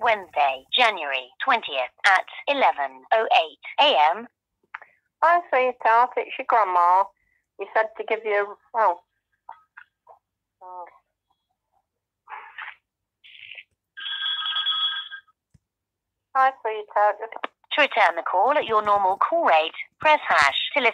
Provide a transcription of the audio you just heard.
Wednesday, January 20th at 11.08 a.m. Hi, sweetheart. It's your grandma. You said to give you. Oh. oh. Hi, sweetheart. To return the call at your normal call rate, press hash to listen.